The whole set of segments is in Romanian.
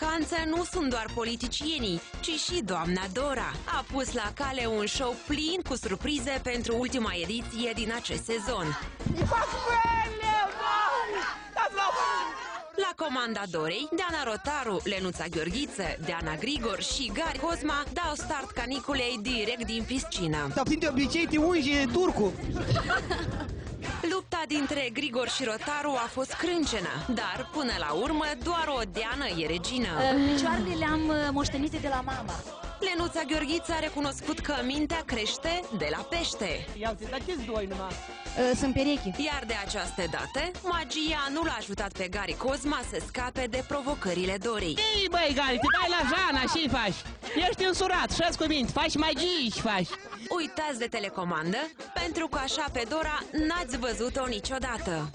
vacanță nu sunt doar politicienii, ci și doamna Dora. A pus la cale un show plin cu surprize pentru ultima ediție din acest sezon. La comanda Dorei, Deana Rotaru, Lenuța Gheorghiță, Deana Grigor și Gari Cosma dau start caniculei direct din piscină. Dar de obicei te ungi turcu. Lupta dintre Grigor și Rotaru a fost crâncenă, dar până la urmă doar o Deană e regină. Picioarele le-am uh, moștenite de la mama. Lenuța Gheorghiță a recunoscut că mintea crește de la pește. Ia uite, dar ce doi numai? Uh, Sunt perechi. Iar de această dată, magia nu l-a ajutat pe Gari Cosma să scape de provocările Dorei. Ei, băi, Gali, te dai la Jana și faci? Ești însurat, și cu minte, faci magii și faci. Uitați de telecomandă, pentru că așa pe Dora n-ați văzut-o niciodată.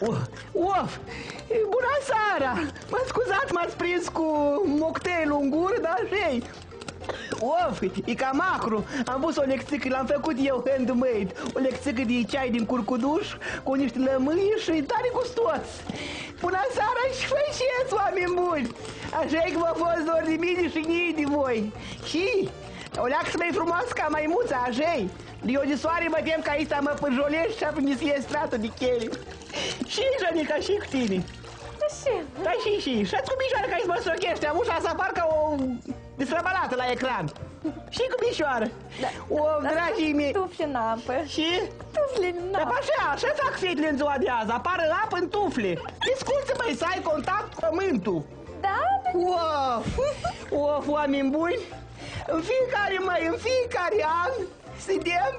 Uf, uf, bună seara! Mă scuzați, m-ați prins cu mocktailul în gură, dar hei, Of, e ca macru. Am pus o lecțică, l-am făcut eu handmade. O lecțică de ceai din curcuduș cu niște lămâi și tare gustos. Bună seara și făceți, oameni buni! Așa e că vă fost dor de mine și nii de voi. Și o leacă mai frumos ca maimuța, așa -i? Eu de soare mă tem că aici mă pârjolești și apoi mi se strată de chele. Și, Janica, și cu tine. Da, și, și. Și-ați cu mișoară că aici mă sochește. Am ușa să apar ca o disrăbalată la ecran. Și cu mișoară. Da. O, dragii mei. Tufli în apă. Și? Tufli în Dar apă. așa, așa fac fetele în ziua de azi. Apară apă în tufle. Discuță, mai să ai contact cu pământul. Da? Of, of, oameni buni. În fiecare, mai, în fiecare an, Suntem,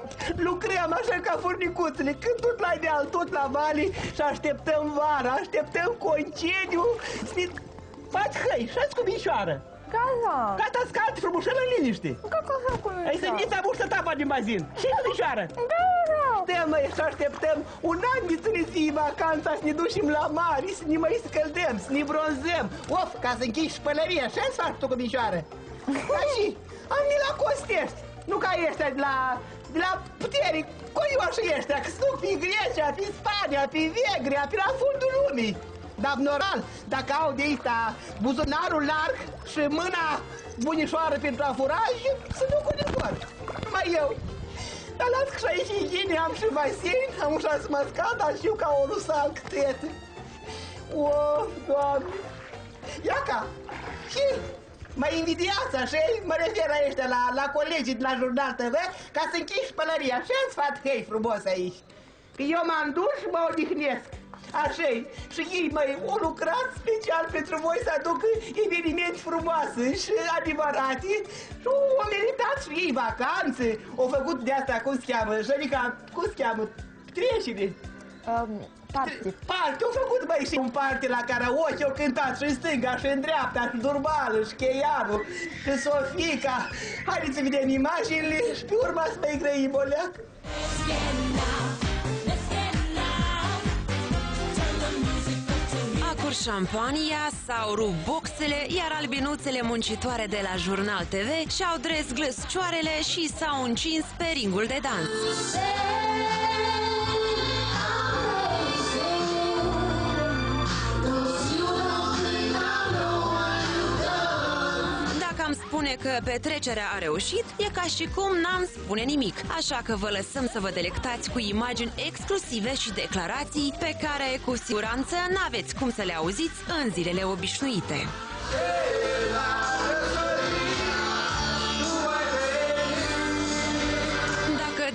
lucrăm așa ca furnicuțele, când tot la deal, tot la vale și așteptăm vara, așteptăm concediu, să ne faci hăi, și cu mișoară. Gata. Gata, scalți frumușel în liniște. Gata, așa cu Ai să niți amuștă tapa din bazin. Și cu mișoară. Gata. Stăm noi și așteptăm un an de să ne ții vacanța, să ne ducem la mare, să ne mai scăldăm, să ne bronzăm. Of, ca să închiși spălăria, așa să faci tu cu mișoară. Da și, am ni la costești. Nu ca ăștia de la, de la putere, curioși ăștia, că sunt pe Grecia, pe Spania, pe Vegria, pe la fundul lumii. Dar normal, dacă au de aici buzunarul larg și mâna bunișoară pentru a furaj, să nu cu vor. Mai eu. Dar las că și aici igiene am și basin, am ușa să mă scad, și eu ca o rusal câtetă. O, doamne. Iaca, și Mă invidiați, așa Mă refer la ăștia, la, la colegii de la Jurnal TV, ca să închiși pălăria. Așa-ți fac hei frumos aici. Că eu m-am dus și mă odihnesc. așa Și ei, mai au lucrat special pentru voi să aducă evenimente frumoase și adevărate și au meritat și ei vacanțe. Au făcut de asta, cum se cheamă, Jănica, cum se cheamă, trecere. Um, parte. Parte, au făcut băi și un parte la karaoke, au cântat și în stânga și în dreapta, și Durbală, și Cheianu, și Sofica. Haideți să vedem imaginile și pe urma să mai grăim o leacă. Acur șampania, s-au rupt boxele, iar albinuțele muncitoare de la Jurnal TV și-au dres glăscioarele și s-au încins pe ringul de dans. Spune că petrecerea a reușit, e ca și cum n-am spune nimic. Așa că vă lăsăm să vă delectați cu imagini exclusive și declarații pe care cu siguranță n-aveți cum să le auziți în zilele obișnuite. Dacă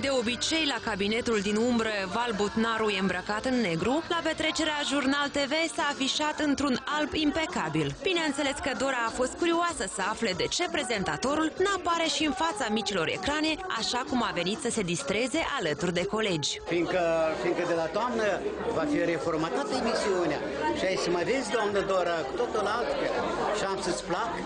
de obicei la cabinetul din umbră Val Butnaru e îmbrăcat în negru, la petrecerea Jurnal TV s-a afișat într-un alb impecabil. Bineînțeles că Dora a fost curioasă să afle de ce prezentatorul n-apare și în fața micilor ecrane, așa cum a venit să se distreze alături de colegi. Fiindcă, fiindcă de la toamnă va fi reformată emisiunea și ai să mă vezi, doamnă Dora, cu totul altfel și am să-ți plac.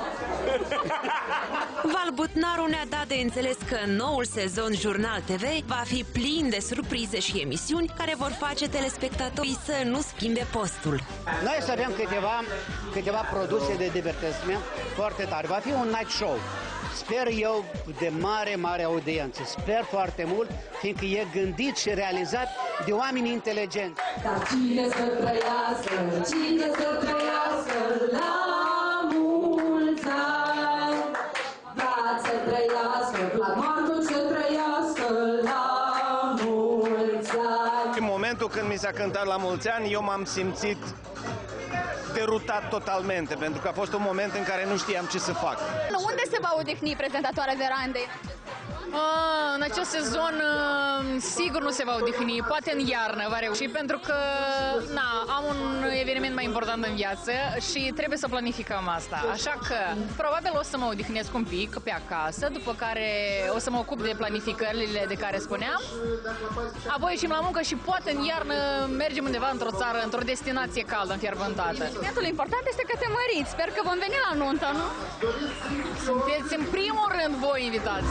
Val Butnaru ne-a dat de înțeles că în noul sezon Jurnal TV va fi plin de surprize și emisiuni care vor face telespectatorii să nu schimbe postul. Noi să avem câteva, câteva produse de divertisment foarte tare. Va fi un night show. Sper eu de mare, mare audiență. Sper foarte mult, fiindcă e gândit și realizat de oameni inteligenți. Dar cine să trăiască, cine să trăiască când mi s-a cântat la mulți ani, eu m-am simțit derutat totalmente, pentru că a fost un moment în care nu știam ce să fac. Unde se va odihni prezentatoarea Verandei? A, în acest sezon uh, sigur nu se va odihni, poate în iarnă va reuși, pentru că na, am un eveniment mai important în viață și trebuie să planificăm asta. Așa că probabil o să mă odihnesc un pic pe acasă, după care o să mă ocup de planificările de care spuneam. Apoi ieșim la muncă și poate în iarnă mergem undeva într-o țară, într-o destinație caldă, înfierbântată. Momentul important este că te măriți. Sper că vom veni la nuntă, nu? Sunteți în primul rând voi invitați.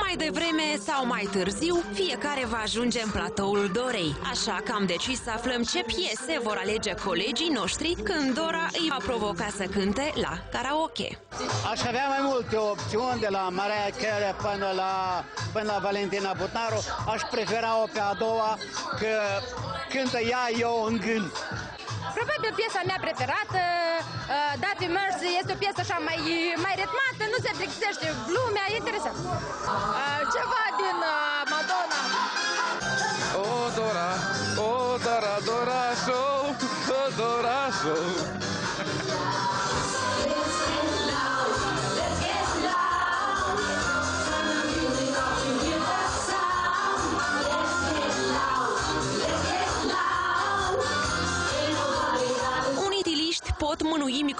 Mai devreme sau mai târziu, fiecare va ajunge în platoul Dorei. Așa că am decis să aflăm ce piese vor alege colegii noștri când Dora îi va provoca să cânte la karaoke. Aș avea mai multe opțiuni de la Mariah Carey până la, până la Valentina Butnaru. Aș prefera-o pe a doua, că cântă ea eu în gând. Probabil piesa mea preferată, uh, Dirty Mercy, este o piesă așa mai, mai ritmată, nu se plictisește lumea, e interesant. Uh, ceva din uh, Madonna. O Dora, o Dora, Dora Show, o Dora Show.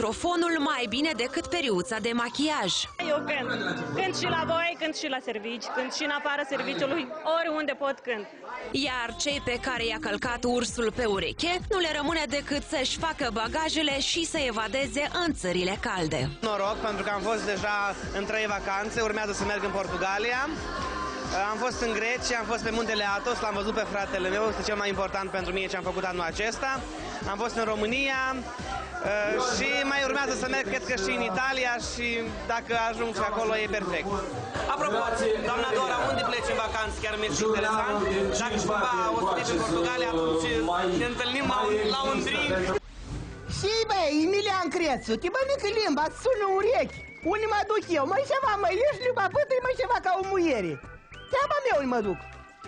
Microfonul mai bine decât periuța de machiaj. Eu cânt. Cânt și la voi, cânt și la servici, cânt și în afara serviciului, oriunde pot cânt. Iar cei pe care i-a călcat ursul pe ureche nu le rămâne decât să-și facă bagajele și să evadeze în țările calde. Noroc, pentru că am fost deja în trei vacanțe, urmează să merg în Portugalia. Am fost în Grecia, am fost pe muntele Atos, l-am văzut pe fratele meu, este cel mai important pentru mine ce am făcut anul acesta. Am fost în România uh, și mai urmează să merg, cred că și în Italia și dacă ajung și acolo e perfect. Apropo, doamna Dora, unde pleci în vacanță? Chiar mi-e și interesant. Dacă cumva o să pleci în Portugalia, atunci ne întâlnim la un, la un drink. Și băi, Emilian Crețu, te bănică limba, îți sună urechi. Unde mă duc eu? Mai ceva, mă ieși limba pătăi, mai ceva ca o muiere. Treaba mea unde mă duc.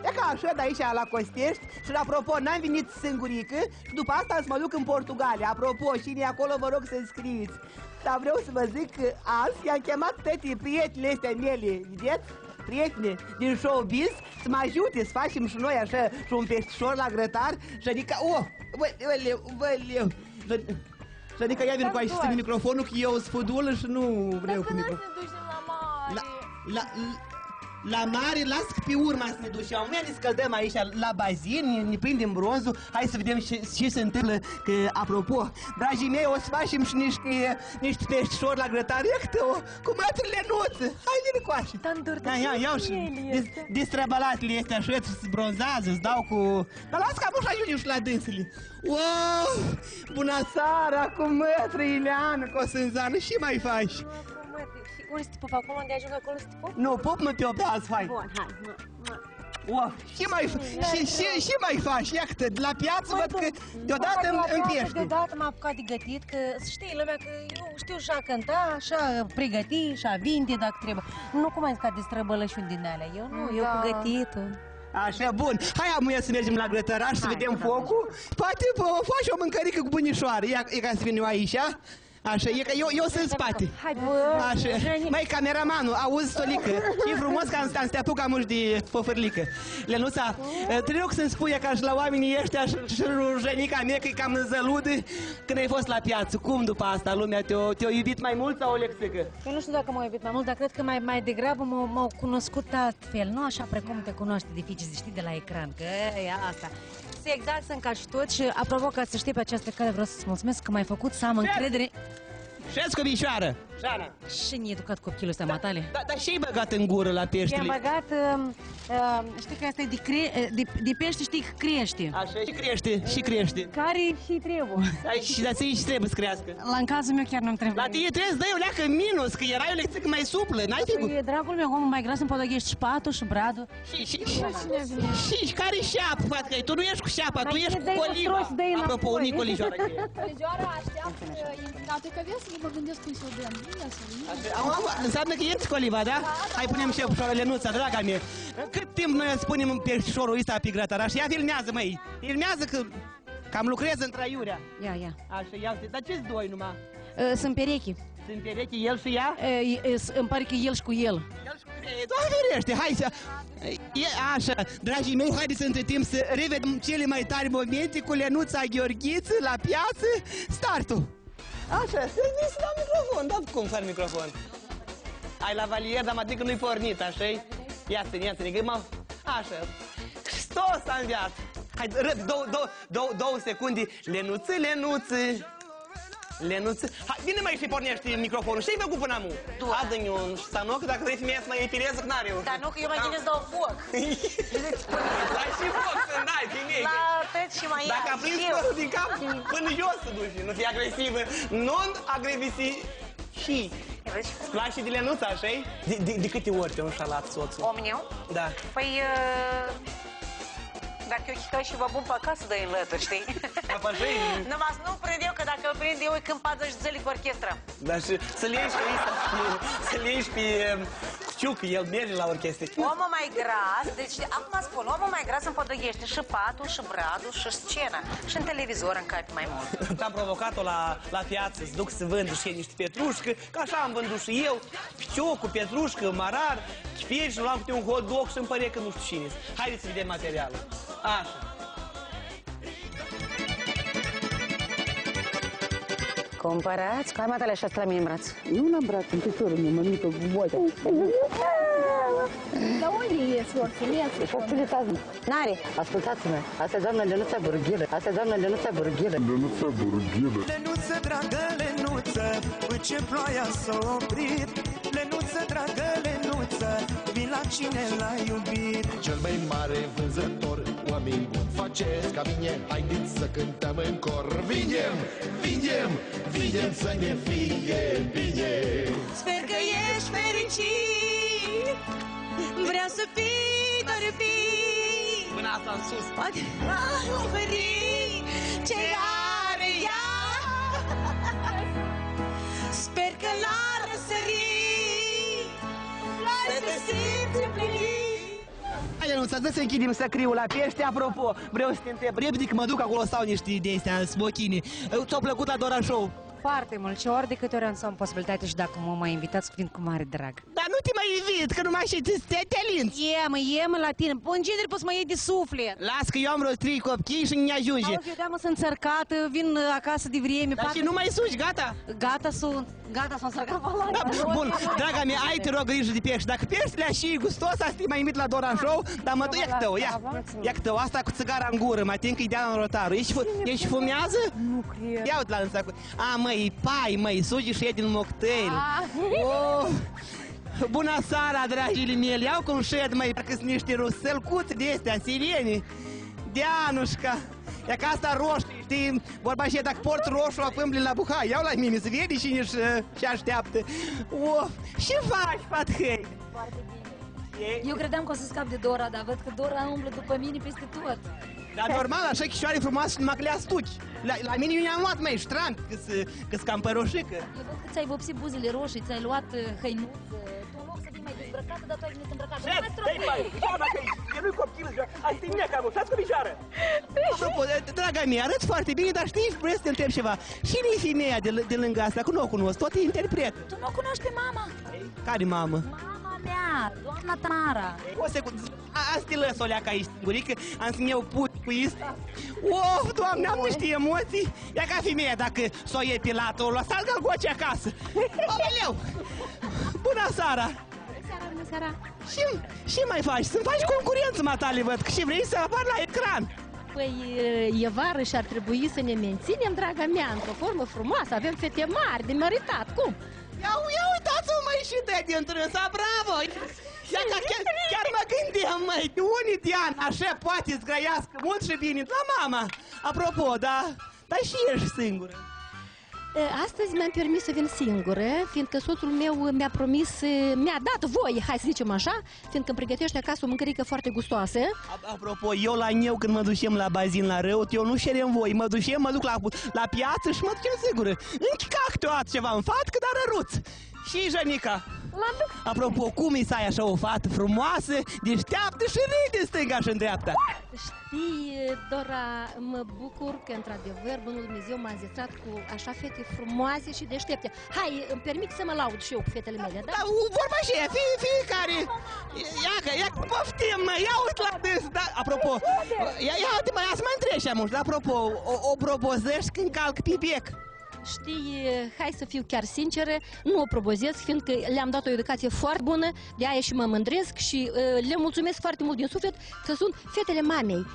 E ca așa de aici la Costești și apropo, n-am venit singurică și după asta să mă duc în Portugalia. Apropo, cine acolo vă rog să scrieți. Dar vreau să vă zic că azi i-am chemat toate prietenele astea mele, vedeți? prietene din showbiz să mă ajute să facem și noi așa și un peștișor la grătar și adică, oh, băleu, băleu, și adică ia vin cu aici să microfonul că eu sunt fudulă și nu vreau cu microfonul. La, la, la mare, las că pe urma să ne ducem. Noi ne scăldăm aici la bazin, ne, ne prindem bronzul. Hai să vedem ce, ce se întâmplă. Că, apropo, dragii mei, o să facem și niște, niște peștișori la grătar. Iată, o, cu mătrile nuță. Hai, vine cu așa. Tandor, Da, ia, iau și dis, distrabalatele astea așa, se bronzează, îți dau cu... Dar las că am și ajungem și la dânsele. Wow! Bună seara, cu mătră Ileana, cu o sânzană. Și mai faci? Unde să te pup acolo? Unde ajung acolo să te pup? Nu, pup nu te pe alți fai. Bun, hai, mă, mă. Wow, și mai, și, și, și mai faci, iată, de la piață văd că deodată îmi, îmi piește. Deodată m-a apucat de gătit, că să știi lumea că eu știu și a cânta, și a pregăti, și a vinde dacă trebuie. Nu cum ai zis ca de străbălășuni din alea. Eu nu, eu cu gătitul. Așa, bun. Hai amuia să mergem la grătăraș să Hai, vedem da, focul. Poate o faci o mâncărică cu bunișoară. Ia, e ca să vin eu aici, a? Așa, e că eu, eu sunt în spate. Hai, bă, Așa. Jeni. Mai cameramanul, auzi, Stolică, e frumos că am, am să te apuc amuși de făfărlică. Lenuța, te rog să-mi spui ca și la oamenii ăștia și, și rujenica mea că e cam zăludă când ai fost la piață. Cum după asta lumea te-a te iubit mai mult sau o lexică? Eu nu știu dacă m-au iubit mai mult, dar cred că mai, mai degrabă m-au, m-au cunoscut altfel. Nu așa precum te cunoaște dificil, știi, de la ecran, că e asta. Să exact sunt ca și toți și apropo ca să știi pe această cale vreau să-ți mulțumesc că m-ai făcut să am încredere Și-ți comișoară! Șana! și ne educat copilul ăsta, matale. Da, dar și-ai băgat în gură la I-am peștele? băgat, uh, uh, știi că asta e de, cre- de, de pește, știi, că crește. Așa, și crește, și crește. Care și trebuie. Ai, și dar ți și trebuie să crească. La în cazul meu chiar nu-mi trebuie. La tine trebuie să dai o leacă minus, că erai o lecție mai suplă, n-ai făcut. Păi, dragul meu, omul mai gras îmi podoghești și patul și bradul. Și, și, și, și care șeapă, fată, că tu nu ești cu șeapa, tu Mai ești bine cu dai-i coliva. nostroși, dai-i Apropo, înapoi. Nicolijoara. Fecioara așteaptă invitatul că vezi să mă gândesc cum să o dăm. Ia să Am- am- Înseamnă că ești coliva, da? Hai punem și eu Lenuța, draga mea. Cât timp noi îți punem în peștișorul ăsta pe grătăraș? Ia filmează, măi. Filmează că cam lucrez între aiurea. Ia, ia. Așa, ia Dar ce-ți doi numai? Uh, Sunt perechi. Sunt perechi, el și ea? Uh, e- e- Îmi pare că el și cu el. E, Doamne ferește, hai să... E, așa, dragii mei, haideți între timp să revedem cele mai tari momente cu Lenuța Gheorghiță la piață. Startul! Așa, să vis la microfon, da cum fără microfon? Ai la valier, dar mă adică nu-i pornit, așa -i? Ia ține, ia ține, că mă... Așa. Hristos a înviat! Hai, răb, două, două, două, două secunde. Lenuță, Lenuță! Lenuță, hai, vine mai și pornești microfonul. Ce-ai făcut până acum? Adă-mi un stanoc, dacă vrei femeia să mai epileză, că n-are eu. Dar nu, că eu mai bine îți dau foc. La și foc să dai, femeie. La pet și mai Dacă ia, aprinzi știu. părul din cap, până jos să duci. Nu fii agresivă. Non-agresiv. Și... Place de lenuța, așa de, de, de câte ori te-a înșalat soțul? Omul meu? Da. Păi, uh, dacă eu chicai și vă bun pe acasă, dă în lături, știi? Apășei? Numai să nu prind eu, că dacă îl prind eu, e când 40 zile cu orchestră. Dar și să-l iei și pe ăsta, să-l iei și pe um, Șciuc, el merge la orchestre. Omul mai gras, deci acum spun, omul mai gras îmi podoghește și patul, și bradul, și scena. Și în televizor în capi mai mult. Am provocat-o la, la piață, să duc să vând și niște petrușcă, că așa am vândut și eu, ciocul, petrușcă, marar, chifiri și luam câte un hot dog și îmi pare că nu știu cine Haideți să vedem materialul. Așa. Cumpărați? Hai matale așa la mine în braț. Nu la braț, în piciorul meu, mămică, cu botea. Dar unde e sorțul? Ia să Facilitați-mă. N-are. Ascultați-mă, asta e doamna Lenuța Burghilă. Asta e doamna Lenuța Burghilă. Lenuța Burghilă. Lenuță, dragă Lenuță, ce ploaia s-a oprit Lenuță, dragă Lenuță, vin la cine l-ai iubit Cel mai mare vânzător, oameni buni faceți ca mine. Haideți să cântăm în cor. Vinem, vinem, vinem să ne fie bine. Sper că ești fericit. Vreau să fii doar fii Până asta în sus. Poate am oferit ce are ea? Sper că la răsărit Să te simți împlinit Hai, Lenuța, dă să închidem săcriul la pește. Apropo, vreau să te întreb repede că mă duc acolo, stau niște idei astea, smochini. Ți-au plăcut la Dora Show? Foarte mult și ori de câte ori am să am posibilitate și dacă mă mai invitați, vin cu mare drag. Dar nu te mai invit, că nu mai știi, te, te, te alinți. E, mă, e, mă, la tine. În genere poți să mă iei de suflet. Las că eu am vreo trei copii și ne ajunge. Auzi, eu de-am sunt țărcată, vin uh, acasă de vreme. Dar și nu mai suci, gata? Gata sunt, gata sunt țărcat Da, bun, draga mea, ai te rog grijă de pești. Dacă peștele și gustos, asta te mai invit la Dora Show, dar mă duc, ia câte ia, ia câte asta cu țigara în gură, mai tin că e de în rotarul. Ești, fu- ești fumează? Nu cred. Ia uite la însa cu... A, măi, pai, măi, sugi și e din mocktail. Oh. Bună seara, dragile mele, iau cu un șed, măi, parcă sunt niște rusălcuți de astea, sireni. Dianușca, e ca asta roșie, știi, vorba și e, dacă port roșu, apâmbli la buhai, iau la mine să vede cine și, și așteaptă. Of, ce faci, fatăi? Eu credeam că o să scap de Dora, dar văd că Dora umblă după mine peste tot. Dar normal, așa chișoare frumoase numai că le astuci. La, la mine eu i-am luat, mai ștranc, că-s cam păroșică. Eu văd că ți-ai vopsit buzele roșii, ți-ai luat uh, hăinuț, uh, tu în loc să fii mai dezbrăcată, dar tu ai venit îmbrăcată. Nu mai Dă-i pai, ia dacă e nu-i copil, azi dimineața am ușat cu picioară. Apropo, draga mea, arăți foarte bine, dar știi, vreau să te întreb ceva. Cine e femeia de, l- de lângă asta? Că nu o cunosc, tot e interpret. Tu nu cunoști pe mama? Care mamă? Mama mea, doamna Tamara. O secundă, a- azi te lăs o leacă aici singurică, am să-mi iau put cu ista. Of, doamne, am niște emoții. Ia ca femeia, dacă s-o iei pe latul ăla, salga goce acasă. Aoleu! Bună seara! Bună seara! Și, și mai faci? Să-mi faci concurență, matale, văd, că și vrei să apar la ecran. Păi, e vară și ar trebui să ne menținem, draga mea, într-o formă frumoasă. Avem fete mari de măritat. Cum? Ia, ia uitați-vă, măi, și de din trânsa, bravo! Ia, ca, chiar, chiar mă gândeam, măi, de unii de ani, așa poate să grăiască mult și bine, la mama. Apropo, da, dar și ești singură. E, Astăzi mi-am permis să vin singură, fiindcă soțul meu mi-a promis, e, mi-a dat voie, hai să zicem așa, fiindcă îmi pregătește acasă o mâncărică foarte gustoasă. Apropo, eu la eu când mă ducem la bazin la rău, eu nu șerem voi, mă ducem, mă duc la, la piață și mă ducem sigură. Închica câteodată ceva în fatcă, dar răruț. Și Janica. Apropo, cum e să ai așa o fată frumoasă, deșteaptă și râde stânga și în dreapta? Știi, Dora, mă bucur că, într-adevăr, Bunul Dumnezeu m-a înzestrat cu așa fete frumoase și deștepte. Hai, îmi permit să mă laud și eu cu fetele mele, da? Da, vorba și ea, fie, fiecare. Ia că, ia că poftim, mă, ia uite la dâns, da, apropo, ia, ia uite, mă, ia să mă întreb și amuși, apropo, o, o propozești când calc pe bec? Știi, hai să fiu chiar sinceră, nu o probozesc, fiindcă le-am dat o educație foarte bună, de aia și mă mândresc și uh, le mulțumesc foarte mult din suflet că sunt fetele mamei.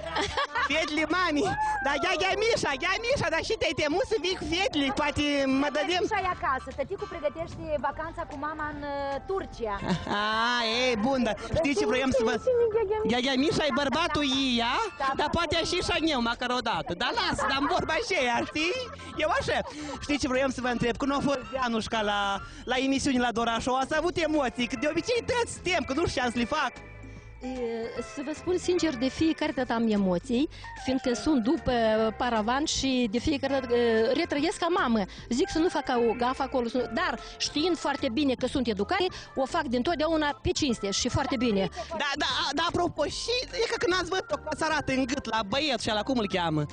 Fetele mami, da, ia, ia, Mișa, ia, Mișa, dar și te-ai temut să vii cu fetele, poate mă dădem... Mișa e acasă, tăticul pregătește vacanța cu mama în uh, Turcia. A, e, bun, dar știi ce vroiam să vă... Ia, ia, Mișa e bărbatul ei, ia? Dar poate și șaneu, măcar o dată. Dar lasă, dar vorba și ea, știi? Eu așa. Știți ce vroiam să vă întreb? Când a fost Ianușca la, la emisiuni la Dora Show, ați avut emoții, că de obicei tăți tem, că nu știam să le fac. E, Să vă spun sincer, de fiecare dată am emoții, fiindcă sunt după paravan și de fiecare dată e, retrăiesc ca mamă. Zic să nu fac o gafă acolo, să nu- dar știind foarte bine că sunt educate, o fac dintotdeauna pe cinste și foarte bine. Da, da, da, apropo, și e ca când ați văzut-o cum să arată în gât la băieț și la cum îl cheamă?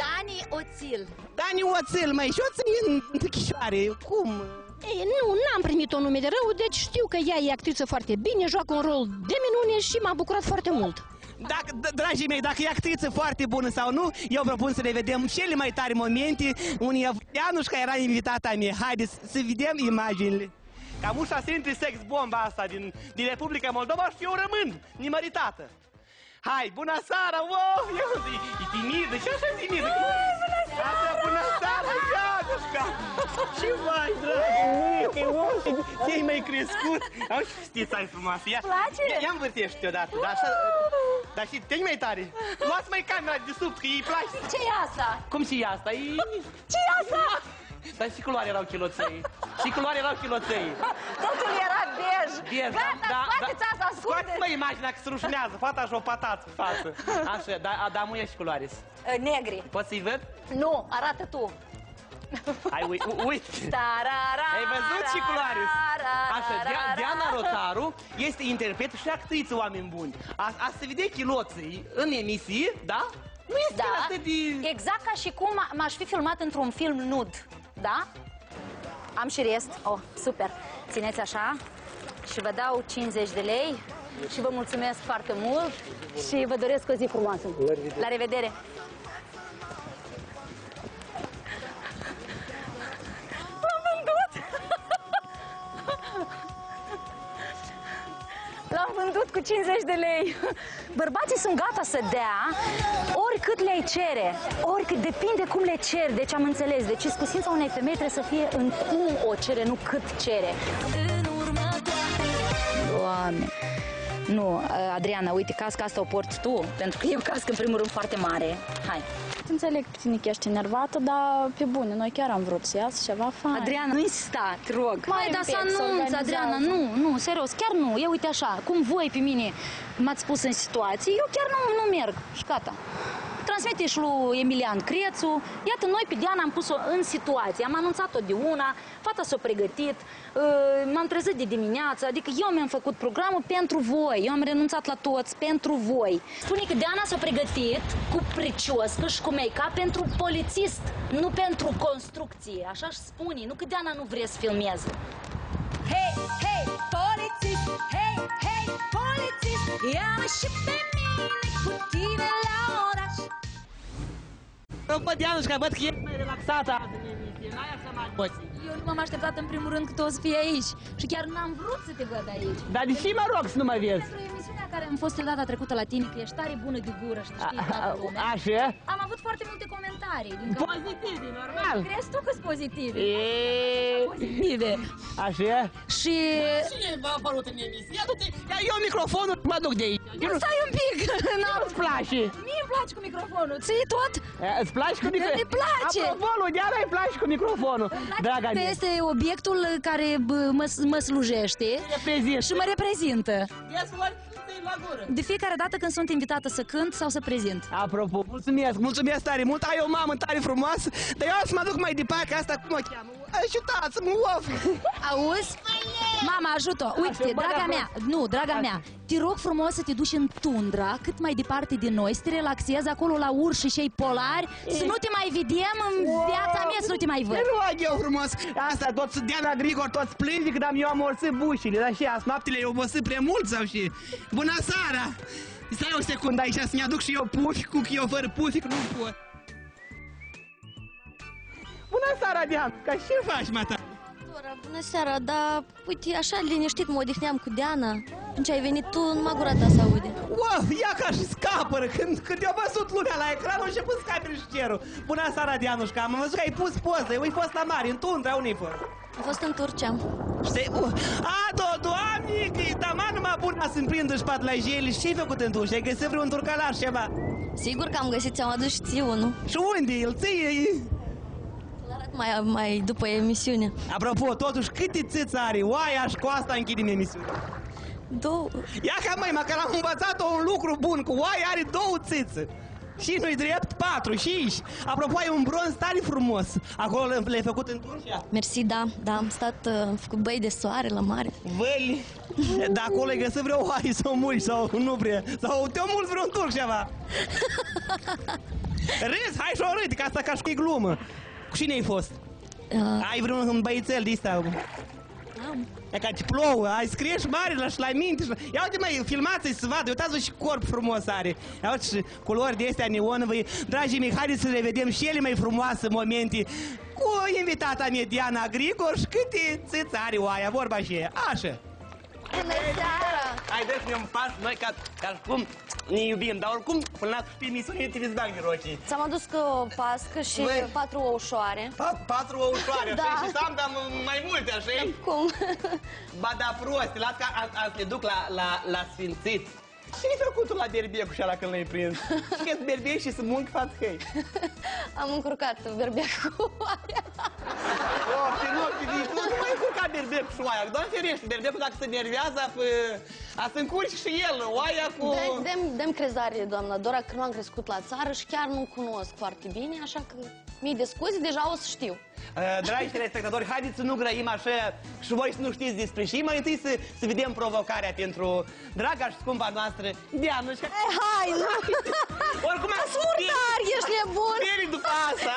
Dani Oțil. Dani Oțel, mai și o țin în chișoare, cum? Ei, nu, n-am primit o nume de rău, deci știu că ea e actriță foarte bine, joacă un rol de minune și m-a bucurat foarte mult. Dacă, d- dragii mei, dacă e actriță foarte bună sau nu, eu propun să ne vedem cele mai tari momente unii Ianușca era invitata mea. Haideți să vedem imaginile. Cam ușa să intri sex bomba asta din, din Republica Moldova și eu rămân nimăritată. Hai, bună seara, wow, eu, e, e timidă, ce așa timidă? Bună seara! bună seara, Ianușca! Ce mai, dragă, că wow, ce mai crescut? Au și știți, ai frumoasă, ia, Place? ia, ia învârtește odată, da, așa, dar și te mai tare. Luați mai camera de sub, că îi place. ce e asta? Cum și e asta? E... ce e asta? Dar și culoare erau chiloței. Și culoare erau chiloței. Totul era bej. Bine, Gata, scoateți asta, ascunde. Scoateți mă imaginea că se rușinează. Fata și o patață pe față. Așa, da, da, muie și culoare. Uh, Negri. Poți să-i văd? Nu, arată tu. Hai, ui, u- uite. Tarara, Ai văzut și culoare? Așa, Dia- rara, Diana Rotaru este interpret și actriță, oameni buni. A, a se vede chiloții în emisii, da? Nu este Da, atât de... exact ca și cum m- m-aș fi filmat într-un film nud, da? Am și rest. Oh, super. Țineți așa și vă dau 50 de lei și vă mulțumesc foarte mult și vă doresc o zi frumoasă. La revedere! Vândut cu 50 de lei. Bărbații sunt gata să dea oricât le cere, oricât, depinde cum le cer. Deci am înțeles. Deci iscusința unei femei trebuie să fie în cum o cere, nu cât cere. Doamne! Nu, Adriana, uite, casca asta o porți tu, pentru că e o cască, în primul rând, foarte mare. Hai. Înțeleg pe tine că ești enervată, dar pe bune, noi chiar am vrut să iasă ceva fain. Adriana, nu insista, te rog. Mai Mai, dar să împec, să anunț, organizează. Adriana, nu, nu, serios, chiar nu. E uite așa, cum voi pe mine m-ați pus în situații, eu chiar nu, nu merg și gata. Transmite și lui Emilian Crețu. Iată, noi pe Diana am pus-o în situație. Am anunțat-o de una, fata s-a pregătit, uh, m-am trezit de dimineață, adică eu mi-am făcut programul pentru voi. Eu am renunțat la toți pentru voi. Spune că Diana s-a pregătit cu pricioscăș și cu make-up pentru polițist, nu pentru construcție. Așa și spune, nu că Diana nu vrea să filmeze. Hei, hei, polițist, hei, hei, polițist, ia-mă și pe mine cu tine la oraș. Rog, bă, Dianușca, văd că ești mai relaxată azi în emisie, n-ai așa mai emoții. Eu nu m-am așteptat în primul rând că tu o să fii aici și chiar n-am vrut să te văd aici. Dar de ce mă rog să nu mă vezi? Pentru emisiunea care am fost data trecută la tine, că ești tare bună de gură și te știi toată lumea. Așa? Am avut foarte multe comentarii. Din Pozitive, normal. Crezi tu că sunt pozitive? E... Pozitive. Așa? Și... Cine v-a apărut în emisie? Ia du-te, ia eu microfonul și mă duc de aici. Eu nu- Stai un pic! N-am... Nu-ți place? Mie îmi place cu microfonul. Ție tot? E, Îți place cu microfonul? Mi place! Apropo, lui Diana îi place cu microfonul. Draga Că mea. este obiectul care bă, mă, mă slujește Reprezintă. și mă reprezintă. Ia să luați la gură. De fiecare dată când sunt invitată să cânt sau să prezint. Apropo, mulțumesc, mulțumesc tare mult. Ai o mamă tare frumoasă, dar eu o să mă duc mai departe, asta cum o cheamă? Ajutați-mă, of! Auzi? Mama, ajută! Uite, Așa, bă, draga da, mea, nu, draga mea, te rog frumos să te duci în tundra, cât mai departe de noi, să te relaxezi acolo la urși și cei polari, să nu te mai vedem în viața mea, să nu te mai văd. Te rog eu frumos! Asta, toți Diana Grigor, toți plângi că eu am orsit bușile, dar și azi noaptele eu obosit prea mult sau și... Bună seara! Stai o secundă aici să-mi aduc și eu pufi, cu că eu fără pufi, că nu pot. Bună seara, Diana! Ca ce faci, mata? Dora, bună seara, dar uite, așa liniștit mă odihneam cu Diana. Când ce ai venit tu, numai gura ta se aude. Wow, ia ca și scapără! Când, când eu văzut lumea la ecran, a început să scapere și cerul. Bună seara, Dianușca! Am văzut că ai pus poză, eu ai fost la mare, în tundra, unde ai fost? Am fost în Turcia. Știi? Uh, a, do, doamne, că e taman numai bună să-mi prindă spate la jeli. Și ce-ai făcut în Turcia? Ai găsit vreun turcalaș ceva? Sigur că am găsit, ți-am adus și ție unul. Și unde e el? Ție? Mai, mai după emisiune. Apropo, totuși, câte țiți are? Oaia și cu asta închidem emisiunea. Două. Ia ca măi, măcar am învățat un lucru bun, cu oaia are două țițe. Și nu-i drept, patru, cinci. Apropo, ai un bronz tare frumos. Acolo le-ai făcut în Turcia? Mersi, da, da, am stat, uh, am făcut băi de soare la mare. Văli? Dar acolo ai găsit vreo oaie sau mulți sau nu prea? Sau te-o mult vreun turc ceva? Râzi, hai și o râdi, că asta ca și cu glumă. Cu cine ai fost? Uh, Ai vreun băițel de ăsta? am. E ca te plouă, ai scrie și mare la și la minte. Și... Ia uite mai, filmați-i să vadă, uitați-vă și corp frumos are. Ia uite și culori de astea neonove. Dragii mei, haideți să le vedem și ele mai frumoase momente cu invitata mea Diana Grigor și câte țiți are oaia, vorba și ea. Așa. Bună seara! Haideți să ne pas noi ca, ca și cum ne iubim, dar oricum, până la pe emisiune te veți bani roșii. Ți-am adus că o pască și Băi. patru oușoare. Pa- Patru ușoare, Da. așa, și să am dar mai multe, așa Cum? Ba da, prost, las că a- a- le duc la, la, la sfințit. Ce ai făcut tu la berbecu și ala când l-ai prins? Și că berbec și să munc față hei. Am încurcat berbeac cu oaia. Oh, te rog, pe viitor, nu mai încurca berbec și șoaia. Doamne ferește, berbecul dacă se nervează, pă- a să încurci și el, oaia cu... Dăm, dăm, dăm crezare, doamna Dora, că nu am crescut la țară și chiar nu cunosc foarte bine, așa că mii de scuze, deja o să știu. Uh, Dragi telespectatori, haideți să nu grăim așa și voi să nu știți despre și mai întâi să, să vedem provocarea pentru draga și scumpa noastră Dianușca. Eh, hai, nu! Oricum am Smurtar, ești nebun! Speri după asta!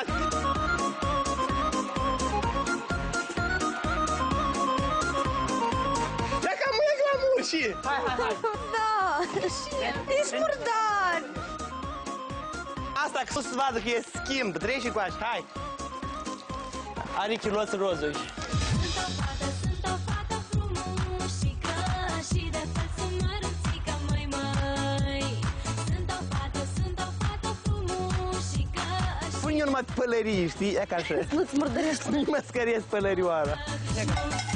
Ia că mă e glamour și... Hai, hai, hai! Da, și ești murdar! Asta că să vadă că e schimb, treci cu așa, hai! Are chiloți rozoși. Pune eu numai pălării, știi? E ca așa. Nu-ți murdărești. Nu mă scăriesc pălărioara. Hai, prinde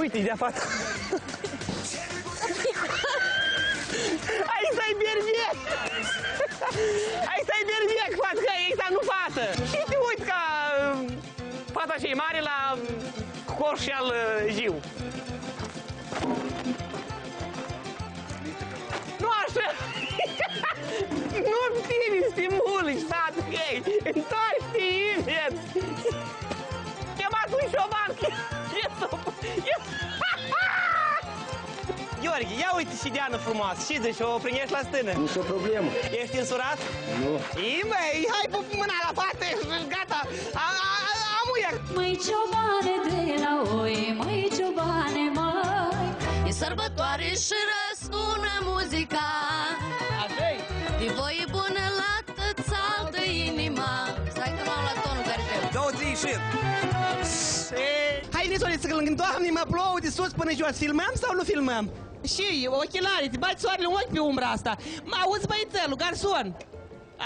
Și uite, de fata. Hai să-i berbec! Hai stai berbec, fată, că e nu fată. Și te uiți ca uh, fata și mare la uh, coș și al uh, Jiu. Nu așa! nu tine stimulici, tată, hei! Întoarce-te imediat! Chemați un șoban! Ce să... Gheorghe, ia uite și Diana frumoasă, și zici, o prinești la stână. Nici o problemă. Ești însurat? Nu. Ii, măi, hai pe mâna la fată, gata, a, a, am uia. Măi ciobane de la oi, măi ciobane, măi E sărbătoare și răsună muzica Hai, Nisoliță, că lângă doamne mă plouă de sus până jos. Filmăm sau nu filmăm? Și ochelari, te bați soarele în ochi pe umbra asta. Mă auzi băițelul, garson.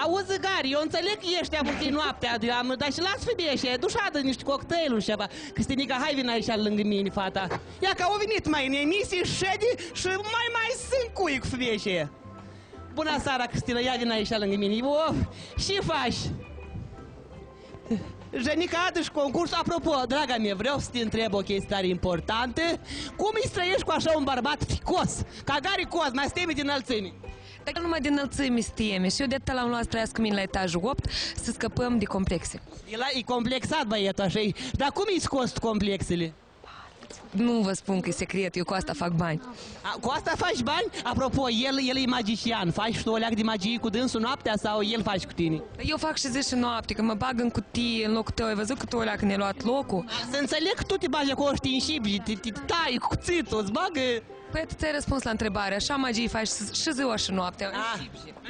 Auzi, Gari, eu înțeleg că ești amuchii noaptea, eu am, dar și las femeie și e dușată niște cocktailuri și ceva. Cristinica, hai vin aici lângă mine, fata. Ia că au venit mai în emisie, ședi și mai mai sunt cui cu femeie și e. Bună seara, Cristina, ia vin aici lângă mine. Of, și faci? Jenica Adăș concurs, apropo, draga mea, vreau să te întreb o chestie tare importantă. Cum îi străiești cu așa un bărbat ficos? Ca Gari Coz, mai stemi din înălțime. Dacă numai din înălțime se teme și eu de atât l-am luat să trăiască cu mine la etajul 8 să scăpăm de complexe. El a- e complexat băietul așa, e- dar cum îi scos tu complexele? Nu vă spun că e secret, eu cu asta fac bani. A, cu asta faci bani? Apropo, el, el e magician, faci tu o leac de magie cu dânsul noaptea sau el faci cu tine? Eu fac și zi și noapte, că mă bag în cutie în locul tău, ai văzut că tu alea când ne-ai luat locul? Să înțeleg că tu te bagi acolo și te înșipi, te, te tai cu cuțitul, îți bagă... Păi atât ți-ai răspuns la întrebare, așa magie faci și ziua și noaptea. Ah,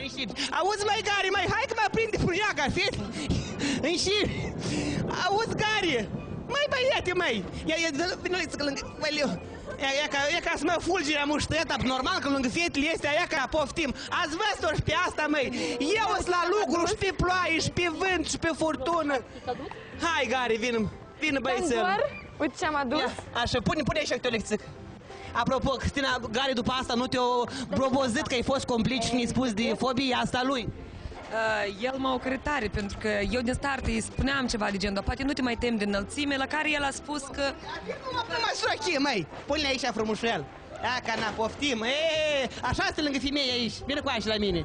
înșipi. Auzi, mai Gari, mai hai că mă prinde puniaca, fii? Înșipi. Auzi, Gari, mai băiete, mai. Ia, ia, dă- vină să lângă, mai leu. Ia, ia, ca, ia ca să mă fulgerea muștăta, normal că lângă fetele astea, ia ca poftim. Ați văzut și pe asta, măi. Eu sunt la lucru și pe ploaie și pe vânt și pe furtună. Hai, Gari, vină, vină băiețel. Uite ce am adus. Ia, așa, pune, pune așa câte o lecțică. Apropo, Cristina, Gari, după asta nu te-o probozit că ai fost complici și ne-ai spus de fobia asta lui. Uh, el m-a ocrit tare, pentru că eu din start îi spuneam ceva de genul, poate nu te mai temi de înălțime, la care el a spus că... Nu mă srochie, măi! Pune-le aici frumușel. Ia ca na, poftim. E, așa este lângă femeie aici. Vine cu aici la mine.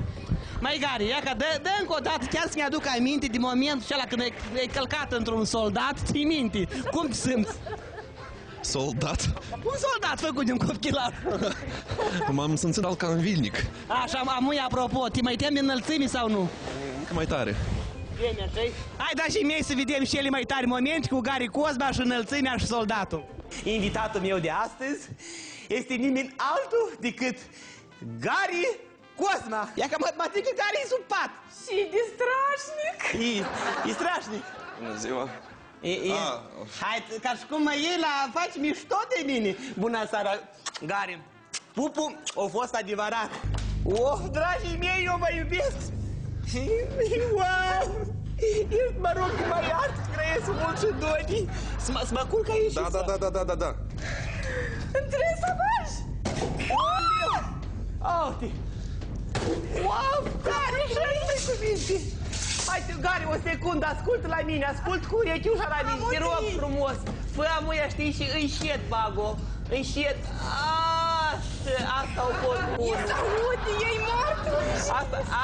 Mai Gari, ia ca dă, dă încă o dată, chiar să-mi aduc aminte de momentul acela când ai, ai călcat într-un soldat, ții minte. Cum te simți? Soldat? Un soldat făcut de un copchilar. M-am simțit al ca în vilnic. Așa, amuia, apropo, te mai temi de înălțime sau nu? Încă mai tare. Bine, așa Hai, da și mie să vedem și ele mai tari momente cu Gari Cozma și înălțimea și soldatul. Invitatul meu de astăzi este nimeni altul decât Gari Cosma. Ia că mă, mă zic că Gari e sub pat. Și de strașnic. E, e strașnic. Bună ziua. E, e. Ah. Hai, ca și cum mă iei la faci mișto de mine. Bună seara, Gari. Pupu, a fost adevărat. Oh, dragii mei, eu vă iubesc. Wow! Ești, mă rog, mai art, trăiesc mult și doni. Să mă, să mă culc aici Da, și da, să- da, da, da, da, da. Trebuie să faci. Oh, te... Wow, Gari, și ai cuvinte. Hai, te, Gari, o secundă, ascult la mine, ascult cu urechiușa la mine, te rog frumos. Fă amuia, știi, și înșet, Bago, înșet. Așa, asta o pot bun. E să aude, e mort. Asta, a,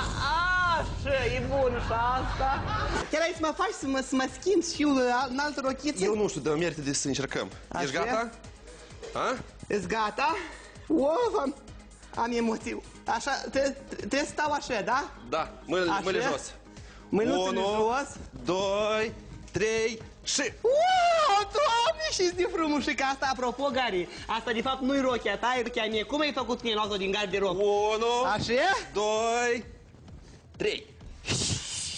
așa, e bun și asta. Chiar ai să mă faci să mă, să mă schimb și eu uh, în altă rochiță? Eu nu știu, dar merge de să încercăm. Ești Așa? gata? Ha? Ești gata? Wow, am, am emoții. Așa, te, te stau așa, da? Da, mâinile, Așa? mâinile jos. Mânuțele Unu, jos. doi, trei și... Wow, doamne, și de frumos și că asta, apropo, Gari, asta de fapt nu-i rochia ta, e rochia mie. Cum ai făcut mie luat-o din garderob? Unu, Așa? doi, trei.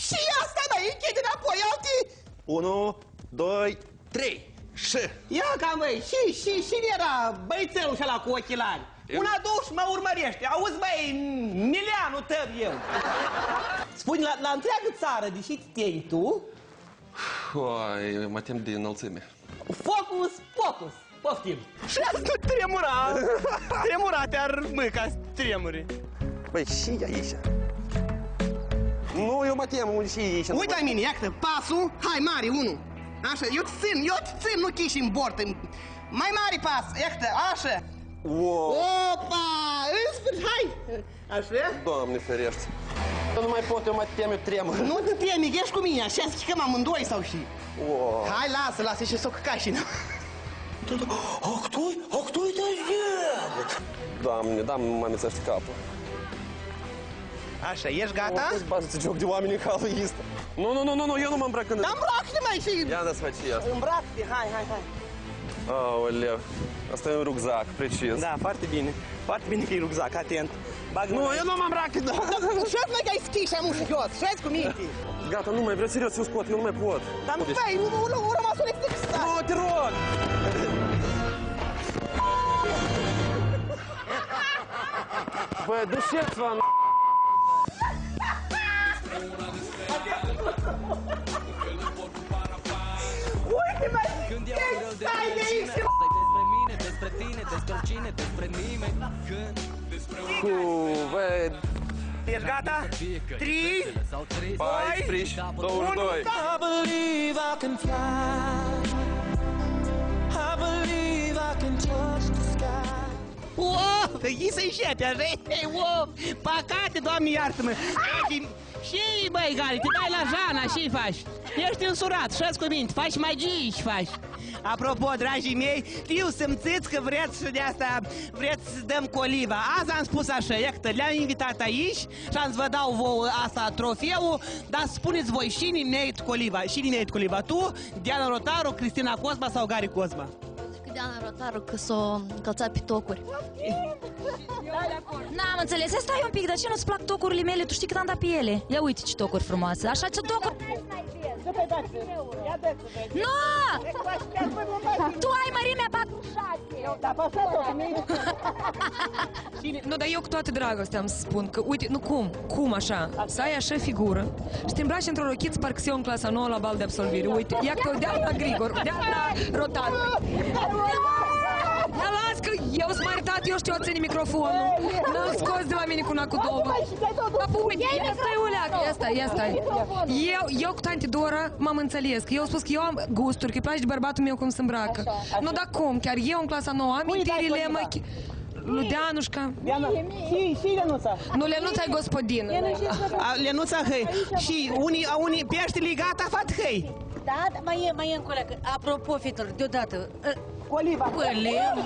Și asta, mai închide înapoi, alții? Unu, doi, trei și... Ia ca măi, și, și, și era băițelul ăla cu ochelari. Eu- Una, două și mă urmărește. Auzi, băi, milianul tău eu. Spune, la, la întreagă țară, deși te temi tu, Uai, mă tem de înălțime. focus, focus, poftim. Și azi nu tremura, tremura te-ar mâca, tremuri. Băi, și aici. Nu, eu mă tem, unde și ei. Uite la mine, iată, pasul, hai mare, unu. Așa, eu te țin, eu te țin, nu chiși în bord. Mai mare pas, iată, așa. Wow. Opa, în sfârșit, hai. Așa? Doamne ferește. Eu nu mai pot, eu mai tem, eu tremur. Nu te temi, ești cu mine, așa să chicăm amândoi sau și. Wow. Hai, lasă, lasă și să o căcașină. А кто, а кто это делает? Doamne, da, mă amețește capul. Așa, ești gata? О, Базă joc de oameni în halul ăsta. Nu, nu, nu, nu, nu, eu nu mă îmbrac în... Dar îmbracă-te mai și... Ia da să faci și asta. Îmbracă-te, hai, hai, hai. Aoleu, asta e un rucsac, precis. Da, foarte bine. Foarte bine că e rucsac, atent. Bag Nu, eu nu mă îmbrac, da. Și-ați mai ai schi și am ușă jos, și cu minte. Gata, nu mai vreau, serios, eu scot, eu nu mai pot. Dar nu stai, nu, nu, nu, rămas un extra. Nu, te rog! Bă, dușeți-vă, n- Uite, mai despre cine, despre nimeni Când Cu, bă, Ești gata? 3, 14, 22. I believe I can fly. I believe I can touch the sky. Wow, îi să înșepe, așa? Ei, wow, păcate, Doamne, iartă-mă. Ei, Și, băi, Gali, te dai la Jana, și faci? Ești însurat, și cu minte, faci magii și faci. Apropo, dragii mei, știu simțiți că vreți și de asta vreți să dăm coliva. Azi am spus așa, iată, le-am invitat aici și am să vă dau vouă asta trofeul, dar spuneți voi, cine merită coliva? Cine merită coliva? Tu, Diana Rotaru, Cristina Cosma sau Gari Cosma? Zic Diana Rotaru că s-o încălțat pe tocuri. N-am înțeles, Ia stai un pic, dar ce nu-ți plac tocurile mele? Tu știi cât am dat pe ele. Ia uite ce tocuri frumoase. Așa ce tocuri... Nu! Tu ai mărimea 46. Nu, dar eu cu toată dragostea am să spun că, uite, nu cum, cum așa, să ai așa figură și te îmbraci într-o rochiță parcă eu în clasa nouă la bal de absolvire. Uite, ia că dea la Grigor, dea la Rotar. Ia las că eu sunt maritat, eu știu, ține microfonul. N-am scos de la mine cu una cu două. Dar bun, ia stai, uleacă, ia stai, ia stai. Eu, eu cu tanti Dora m-am înțeles, că eu am spus că eu am gusturi, că îi place de bărbatul meu cum se îmbracă. Nu, dar cum, chiar eu în clasa nouă am amintirile mă... Lui Deanușca. Diana, și, și Lenuța. Nu, Lenuța e gospodină. A, Lenuța, hăi. Și unii, a unii peștele gata, fat hăi. Da, da, mai e, mai e încă o leacă. Apropo, fetelor, deodată. Coliva. Pălem.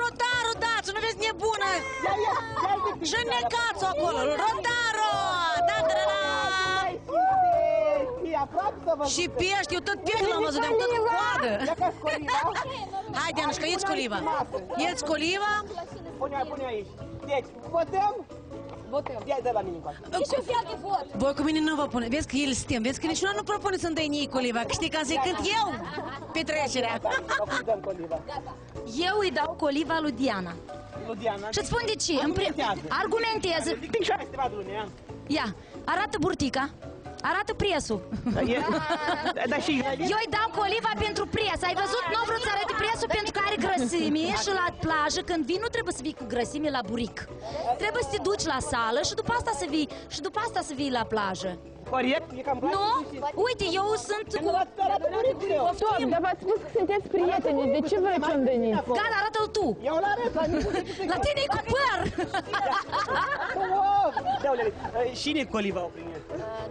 Rotaru, dați, nu vezi nebună. Și necați acolo. Rotaru. Da, da, da, da. Și pești, eu tot pești l-am văzut, am tot cu coadă. Hai, Dianușca, ieți coliva. Ieți coliva. Pune, pune aici. Deci, votăm? Votăm. Ia de la mine încoace. Ești un fel de vot. Voi cu mine nu vă pune. Vezi că el suntem. Vezi că niciuna nu propune să-mi dai niei coliva. Că știi ca să-i cânt eu petrecerea. Eu îi dau coliva lui Diana. Lui Diana. Și-ți spun de ce. În prim... Argumentează. Picioare să te vadă lumea. Ia, arată burtica. Arată presul. Da, și... Eu îi dau coliva pentru pres. Ai văzut? Nu vrut să arăte presul pentru că are grăsime și la plajă când vii nu trebuie să vii cu grăsime la buric. Trebuie să te duci la sală și după asta să vii și după asta să vii la plajă. Corect? E cam Nu? Uite, eu sunt cu... Poftim, dar v-ați spus că sunteți prieteni, de ce vreți să-mi veniți? Gata, arată-l tu! Eu la arăt, la La tine e cu păr! Cine coliva o prime?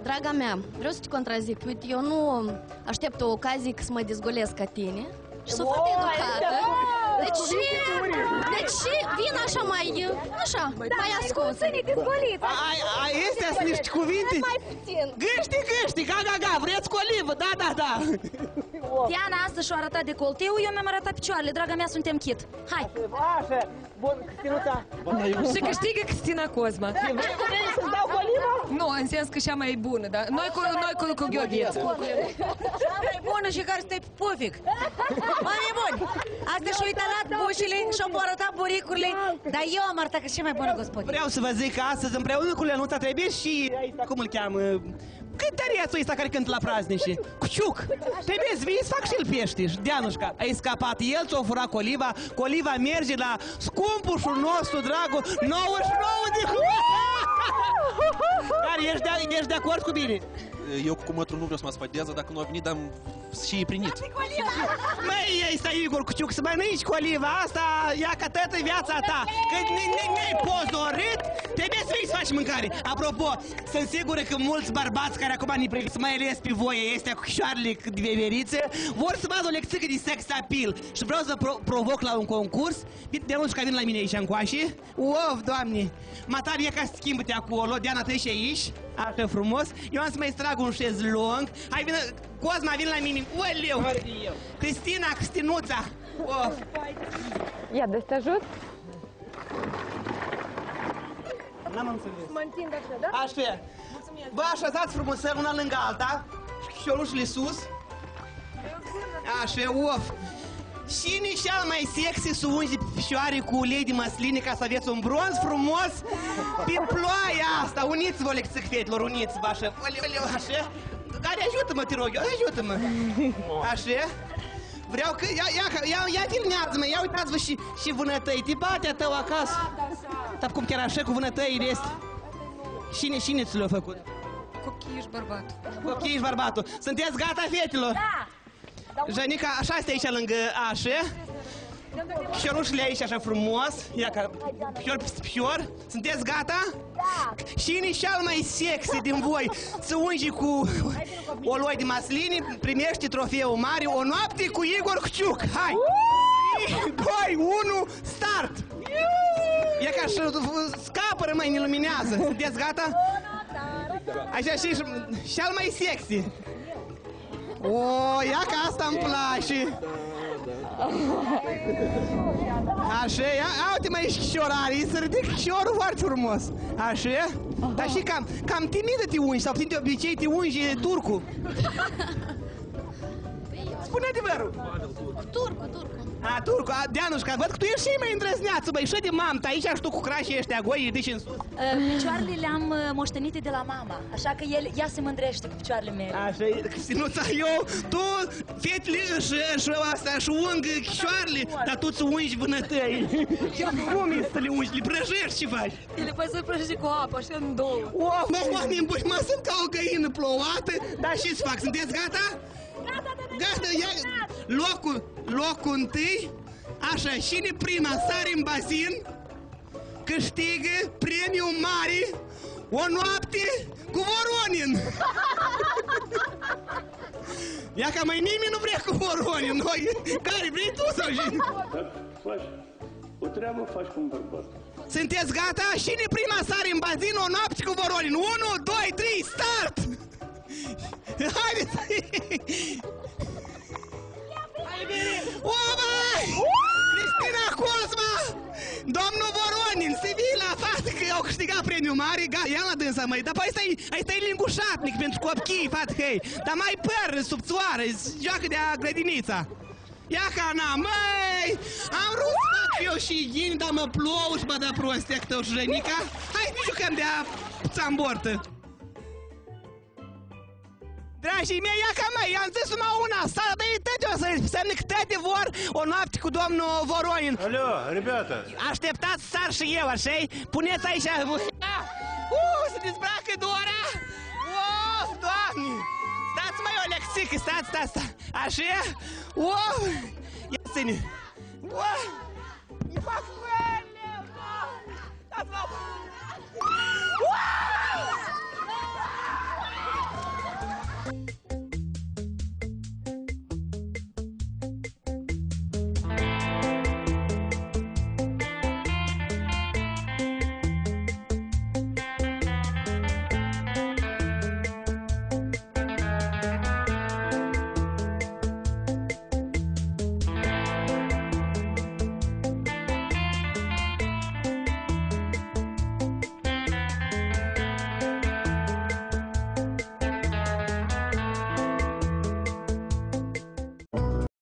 Draga mea, vreau să te contrazic. Uite, eu nu aștept o ocazie să mă dezgolesc ca tine. Și sunt foarte educată. De ce? De ce vin așa mai, așa, mai ascuns? Ai, ai, astea sunt niște cuvinte? Mai puțin. Gâști, gâști, ga, ga, ga, vreți colivă, da, da, da. Diana asta și-a arătat decolteu, eu mi-am arătat picioarele. Draga mea, suntem chit. Hai! Așa, bun, Cristinuța. Și câștigă Cristina Cosma. Vrei să-ți dau coliva? Nu, în sens că cea mai bună, dar noi cu, noi cu, cu Gheorghiță. Cea mai bună și care stai pe pofic. Mai bun. Asta și-a uitat bușile și-a arătat buricurile. Dar eu am arătat că și mai bună gospodină. Vreau să vă zic că astăzi împreună cu Lenuța trebuie și aici, cum îl cheamă, cântărețul ăsta care cântă la praznici. Cuciuc. Trebuie să vii să fac și el pești. Dianușca, ai scapat. El ți-a furat coliva. Coliva merge la scumpușul nostru, dragul, 99 de Care, ești de, ești de acord cu mine? Eu cu mătru nu vreau să mă spădează, dacă nu a venit, dar și primit. Măi, ei să Igor Cuciuc, să mănânci cu oliva asta, ia ca tătă viața ta. Că ne-ai pozorit, trebuie să vii să faci mâncare. Apropo, sunt sigură că mulți bărbați care acum ne pregătesc, mai ales pe voi, este cu șoarele de veverițe, vor să vadă o lecție de sex appeal. Și vreau să pro- provoc la un concurs. De nu știu că vin la mine aici încoace. Of, doamne! Matari e ca să schimbă-te acolo, Diana, treci aici. Așa frumos. Eu am să mai strag un șezlong. Hai, vină, Cosma, vin la mine. Oleu! Cristina, Cristinuța! Of! Ia, de te ajut? N-am înțeles. Mă întind așa, da? Așa. Vă așezați frumos una lângă alta. Șiolușile sus. Așa, of. Cine cel mai sexy să ungi picioare cu ulei de măsline ca să aveți un bronz frumos pe ploaia asta? Uniți-vă, lecțic, fetelor, uniți-vă așa. Oleu, oleu, așa. Care ajută-mă, te rog eu, ajută-mă. Așa. Vreau că, ia, ia, ia, ia filmează-mă, ia uitați-vă și, și vânătăi, te bate tău acasă. Dar cum chiar așa cu vânătăile este? Cine, cine ți le-a făcut? Cochii și bărbatul. Cochii și bărbatul. Sunteți gata, fetelor? Da! Janica, așa este aici lângă așa. Piciorușile aici așa frumos. Ia ca pior peste pior. Sunteți gata? Da! Cine cel mai sexy din voi să ungi cu o loi de masline, primește trofeul mare, o noapte cu Igor Cuciuc. Hai! 2, 1, start! E ca și scapă rămâi, ne luminează. Sunteți gata? Așa și cel mai sexy. O, ia că asta îmi place. Așa, ia, ia uite mai ești chiorare, să ridic chiorul foarte frumos. Așa? Dar și cam, cam timidă te ungi, sau de obicei te ungi turcu. Spune adevărul. Turcu, turcu. A, turcu, a, Dianușca, văd că tu ești și mai îndrăzneață, băi, și de mamă, aici și tu cu crașii ăștia goi, ridici în sus. Picioarele le-am uh, moștenite de la mama, așa că el, ea se mândrește cu picioarele mele. Așa e, Cristinuța, eu, tu, fetele își, își, asta, își ung chioarele, dar tu ți ungi vânătăi. Și cum e să le ungi, le prăjești, ce faci? Le poți să prăjești cu apă, așa în două. O, mă, oameni buni, mă sunt ca o găină plouată, dar ce-ți fac, sunteți gata? Gata, ia, locul, locul întâi, așa, cine prima sare în bazin, câștigă premiul mare, o noapte cu Voronin. Ia ca mai nimeni nu vrea cu Voronin, noi, care vrei tu sau și... Faci o treabă, faci cu un bărbat. Sunteți gata? Cine prima sare în bazin, o noapte cu Voronin? 1, 2, 3, start! Haideți! O, băi! Cristina Cosma! Domnul Voronin, Sevilla, fată că au câștigat premiul mare, ga, ia la dânsa, măi, dar păi stai, ai stai lingușatnic pentru copchii, fată, hei, dar mai păr, subțoară, joacă de-a grădinița. Ia ca na, măi, am vrut să fac eu și ghini, dar mă plouă și mă dă prostia că tău și rănica. Hai să jucăm de-a țambortă dragii mei, ia ca mea, i-am zis numai una, să tăiți o să ne câte vor o noapte cu domnul Voronin. Alo, ribята. Așteptați sar și eu, așa Puneți aici. Ah, uh, se dezbracă Dora. Oh, doamne. Stați mai o lecțică, stați, stați, stați. Așa? Oh, ia ține. Oh, mi fac fel, Doamne. Stați-mă,